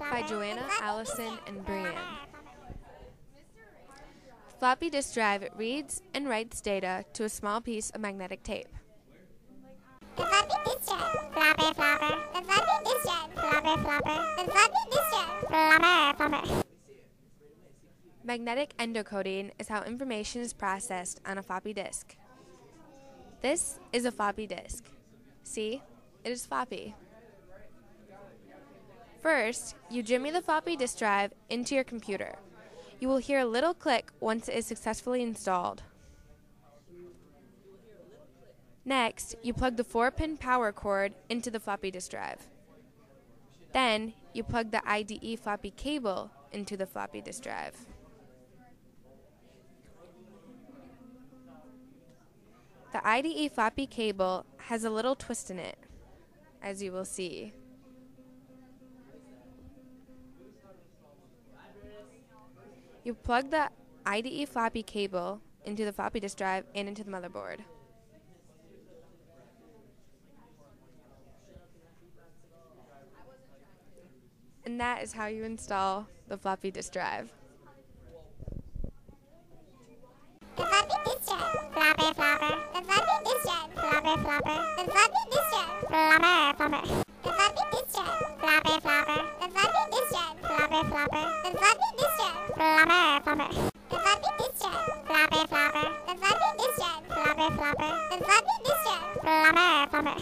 by Joanna, Allison, and Brienne. Floppy disk drive reads and writes data to a small piece of magnetic tape. The floppy disk drive. Flopper, flopper. The floppy disk drive. Flopper, flopper. The floppy disk drive. Flopper, flopper. Magnetic endocoding is how information is processed on a floppy disk. This is a floppy disk. See, it is floppy. First, you jimmy the floppy disk drive into your computer. You will hear a little click once it is successfully installed. Next, you plug the 4 pin power cord into the floppy disk drive. Then, you plug the IDE floppy cable into the floppy disk drive. The IDE floppy cable has a little twist in it, as you will see. You plug the IDE floppy cable into the floppy disk drive and into the motherboard. And that is how you install the floppy disk drive. The floppy disk drive. Flopper, flopper. The floppy disk drive. Flopper, flopper. The floppy flopper. The floppy disk drive. Flopper, flopper. The floppy disk drive. Flopper, flopper. The floppy disk drive. Flopper, flopper. The floppy disk drive. Flopper, flopper.